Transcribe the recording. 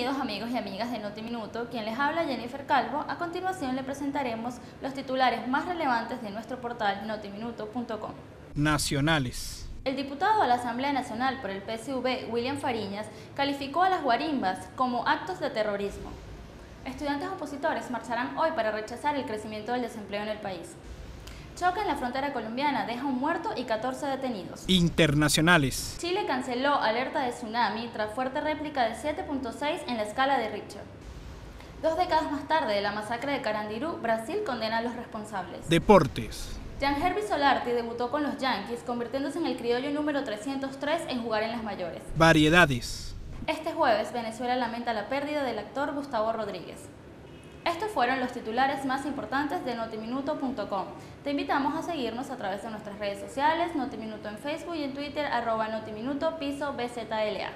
Bienvenidos amigos y amigas de Notiminuto, quien les habla Jennifer Calvo. A continuación le presentaremos los titulares más relevantes de nuestro portal notiminuto.com. Nacionales. El diputado a la Asamblea Nacional por el PSV, William Fariñas, calificó a las guarimbas como actos de terrorismo. Estudiantes opositores marcharán hoy para rechazar el crecimiento del desempleo en el país. Choque en la frontera colombiana deja un muerto y 14 detenidos. Internacionales. Chile canceló alerta de tsunami tras fuerte réplica de 7.6 en la escala de Richter. Dos décadas más tarde de la masacre de Carandirú, Brasil condena a los responsables. Deportes. Jean Herbie Solarti debutó con los Yankees, convirtiéndose en el criollo número 303 en jugar en las mayores. Variedades. Este jueves, Venezuela lamenta la pérdida del actor Gustavo Rodríguez. Estos fueron los titulares más importantes de notiminuto.com. Te invitamos a seguirnos a través de nuestras redes sociales, Notiminuto en Facebook y en Twitter, arroba notiminuto piso BZLA.